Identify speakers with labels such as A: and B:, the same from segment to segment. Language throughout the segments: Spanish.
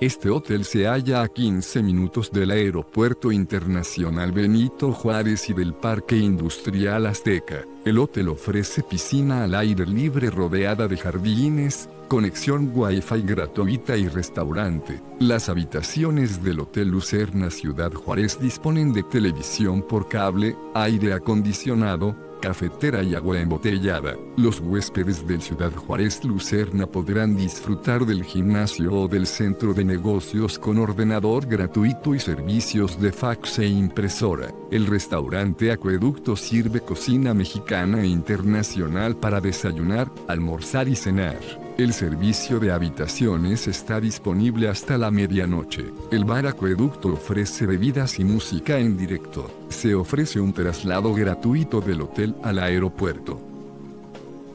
A: Este hotel se halla a 15 minutos del Aeropuerto Internacional Benito Juárez y del Parque Industrial Azteca. El hotel ofrece piscina al aire libre rodeada de jardines, conexión Wi-Fi gratuita y restaurante. Las habitaciones del Hotel Lucerna Ciudad Juárez disponen de televisión por cable, aire acondicionado, cafetera y agua embotellada. Los huéspedes del Ciudad Juárez Lucerna podrán disfrutar del gimnasio o del centro de negocios con ordenador gratuito y servicios de fax e impresora. El restaurante Acueducto sirve cocina mexicana e internacional para desayunar, almorzar y cenar. El servicio de habitaciones está disponible hasta la medianoche. El bar Acueducto ofrece bebidas y música en directo. Se ofrece un traslado gratuito del hotel al aeropuerto.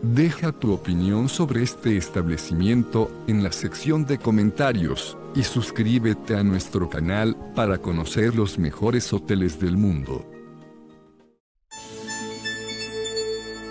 A: Deja tu opinión sobre este establecimiento en la sección de comentarios y suscríbete a nuestro canal para conocer los mejores hoteles del mundo.